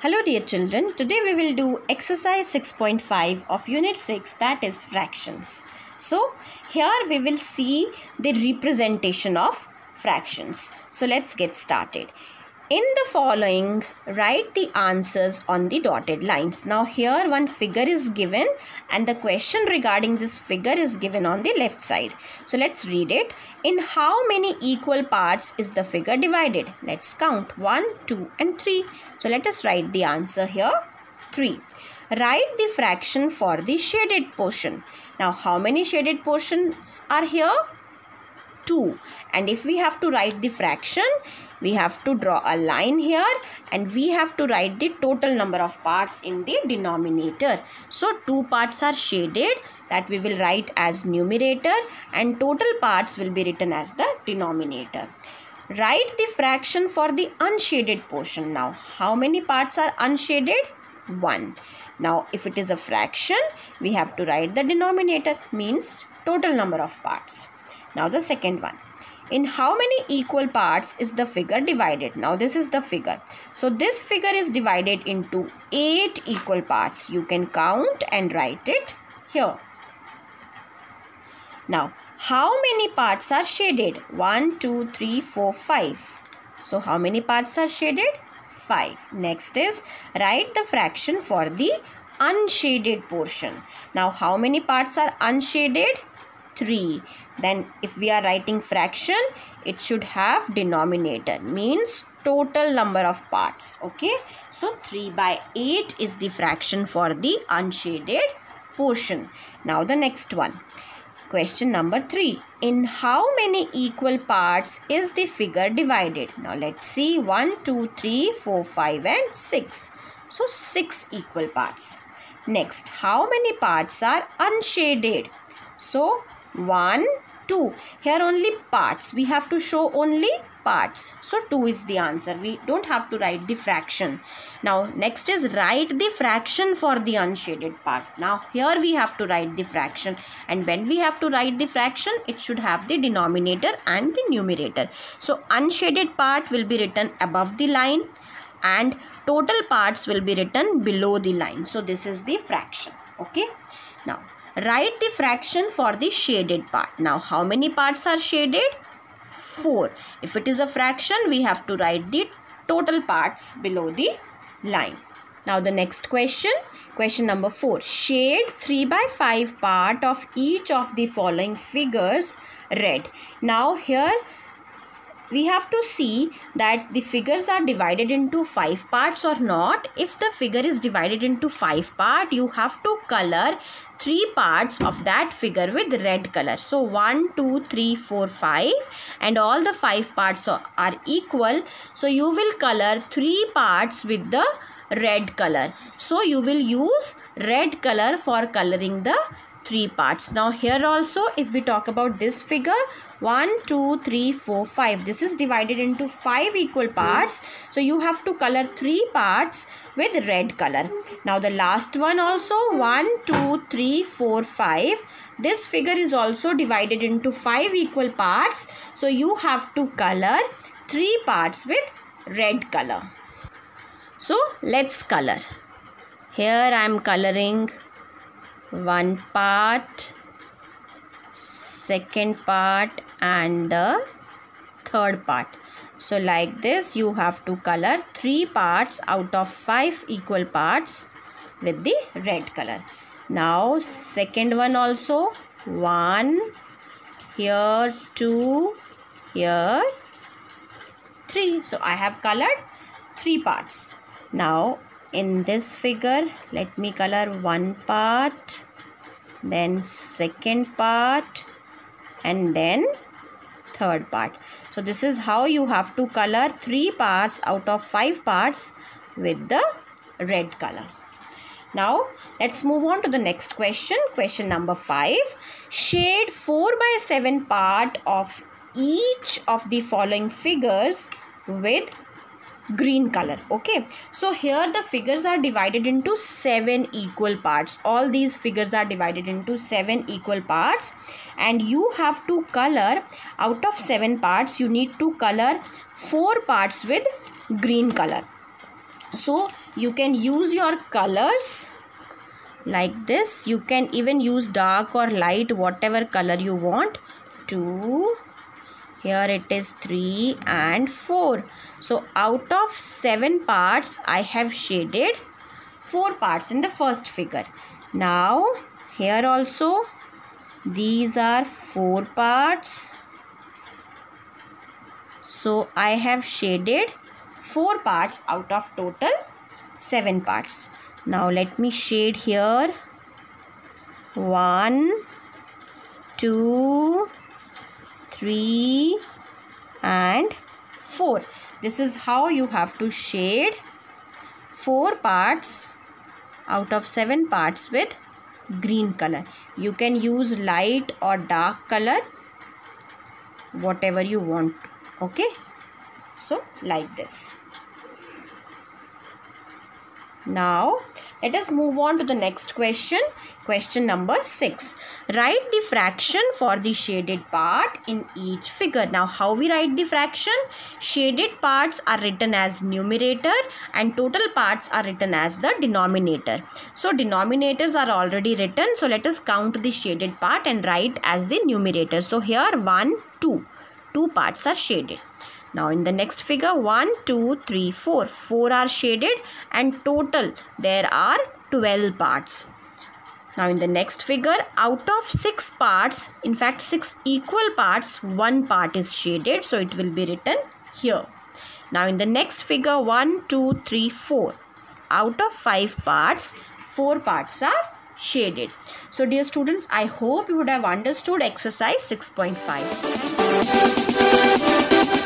Hello dear children, today we will do exercise 6.5 of unit 6 that is fractions. So here we will see the representation of fractions. So let's get started. In the following, write the answers on the dotted lines. Now here one figure is given and the question regarding this figure is given on the left side. So let's read it. In how many equal parts is the figure divided? Let's count 1, 2 and 3. So let us write the answer here 3. Write the fraction for the shaded portion. Now how many shaded portions are here? 2 and if we have to write the fraction we have to draw a line here and we have to write the total number of parts in the denominator. So two parts are shaded that we will write as numerator and total parts will be written as the denominator. Write the fraction for the unshaded portion now. How many parts are unshaded? 1. Now if it is a fraction we have to write the denominator means total number of parts. Now the second one. In how many equal parts is the figure divided? Now this is the figure. So this figure is divided into 8 equal parts. You can count and write it here. Now how many parts are shaded? 1 2 3 4 5 so how many parts are shaded? 5 next is write the fraction for the unshaded portion. Now how many parts are unshaded 3 then if we are writing fraction it should have denominator means total number of parts okay? So 3 by 8 is the fraction for the unshaded portion. Now the next one. Question number 3 in how many equal parts is the figure divided? Now let's see. 1 2 3 4 5 and 6 so 6 equal parts. Next how many parts are unshaded? So 1 2 here only parts. We have to show only parts. So 2 is the answer. We don't have to write the fraction. Now next is write the fraction for the unshaded part. Now here we have to write the fraction. And when we have to write the fraction it should have the denominator and the numerator. So unshaded part will be written above the line and total parts will be written below the line. So this is the fraction. Okay? Now Write the fraction for the shaded part. Now, how many parts are shaded? 4. If it is a fraction, we have to write the total parts below the line. Now, the next question. Question number 4. Shade 3 by 5 part of each of the following figures red. Now, here we have to see that the figures are divided into five parts or not. If the figure is divided into five part you have to color three parts of that figure with red color. So one two three four five and all the five parts are equal. So you will color three parts with the red color. So you will use red color for coloring the three parts. Now here also if we talk about this figure 1 2 3 4 5 this is divided into five equal parts. So you have to color three parts with red color. Now the last one also 1 2 3 4 5 this figure is also divided into five equal parts. So you have to color three parts with red color. So let's color. Here i am coloring one part second part and the third part. So like this you have to color three parts out of five equal parts with the red color. Now second one also. One here two here three. So i have colored three parts. Now in this figure. Let me color one part then second part and then third part. So this is how you have to color three parts out of five parts with the red color. Now let's move on to the next question question number 5 shade 4 by 7 part of each of the following figures with green color okay? So here the figures are divided into seven equal parts. All these figures are divided into seven equal parts. And you have to color out of seven parts you need to color four parts with green color. So you can use your colors like this. You can even use dark or light whatever color you want 2 here it is 3 and 4 so out of 7 parts I have shaded 4 parts in the first figure. Now here also these are 4 parts. So I have shaded 4 parts out of total 7 parts. Now let me shade here. 1 2 3 and 4 this is how you have to shade 4 parts out of 7 parts with green color. You can use light or dark color whatever you want okay? So like this now, let us move on to the next question. Question number 6. Write the fraction for the shaded part in each figure. Now, how we write the fraction? Shaded parts are written as numerator and total parts are written as the denominator. So, denominators are already written. So, let us count the shaded part and write as the numerator. So, here 1, 2. Two parts are shaded. Now in the next figure 1, 2, 3, 4. 4 are shaded and total there are 12 parts. Now in the next figure out of 6 parts in fact 6 equal parts one part is shaded so it will be written here. Now in the next figure 1, 2, 3, 4. Out of 5 parts 4 parts are shaded. So dear students I hope you would have understood exercise 6.5.